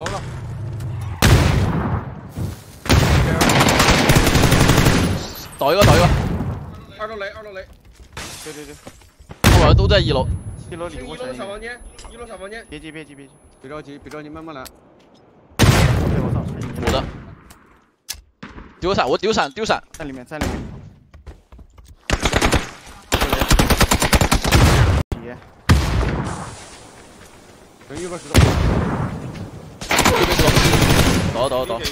走了。倒一个，倒一个。二楼雷，二楼雷。对对对。他们都在一楼。一楼里，一楼小房间，一楼小房间。别急，别急，别急，别着急，别着急，慢慢来。我操！我的。丢闪，我丢闪，丢闪。在里面，在里面。别。等一个石头。倒倒倒。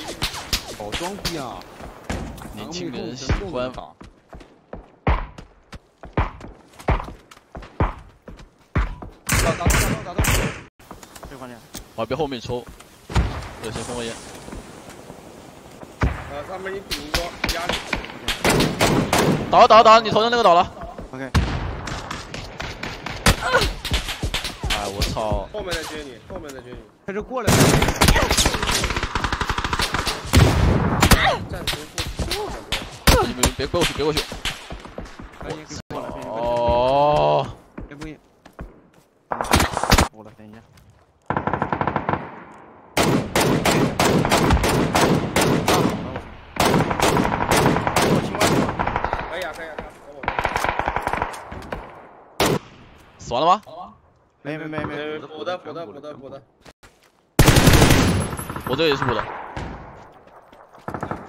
好装逼啊！年轻人喜欢法。打打打打打打！这个房间。往边后面抽。有些烽火烟。呃，上面你顶一个压力。倒了倒了倒了，你头上那个倒了。OK。哎，我操！后面在接你，后面在接你。开始过来。别过去，别过去。哦。别不赢。补了，等一下。可以啊，可以啊，死完了吗？没没没没，补的补的补的补的。我这也是补的。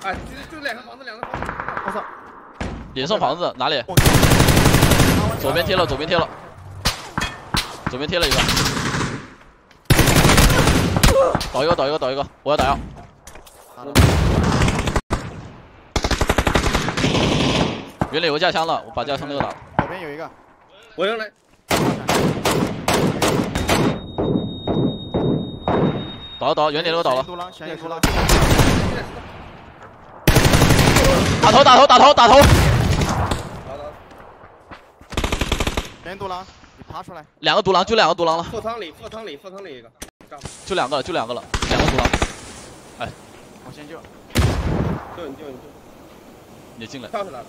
啊，就就两个房子，两个房子。我操！脸上房子哪里？左边贴了，左边贴了，左边贴了一个。倒一个，倒一个，倒一个，我要打药。原来有架枪了，我把架枪那个打了。左边有一个，我要来。倒了倒了，原点那个倒了。打头打头打头打头。连独狼，你爬出来。两个独狼，就两个独狼了。货仓里，货仓里，货仓里一个。就两个，就两个了，两个独狼。哎，我先救。救你救你救。你进来。跳出来了。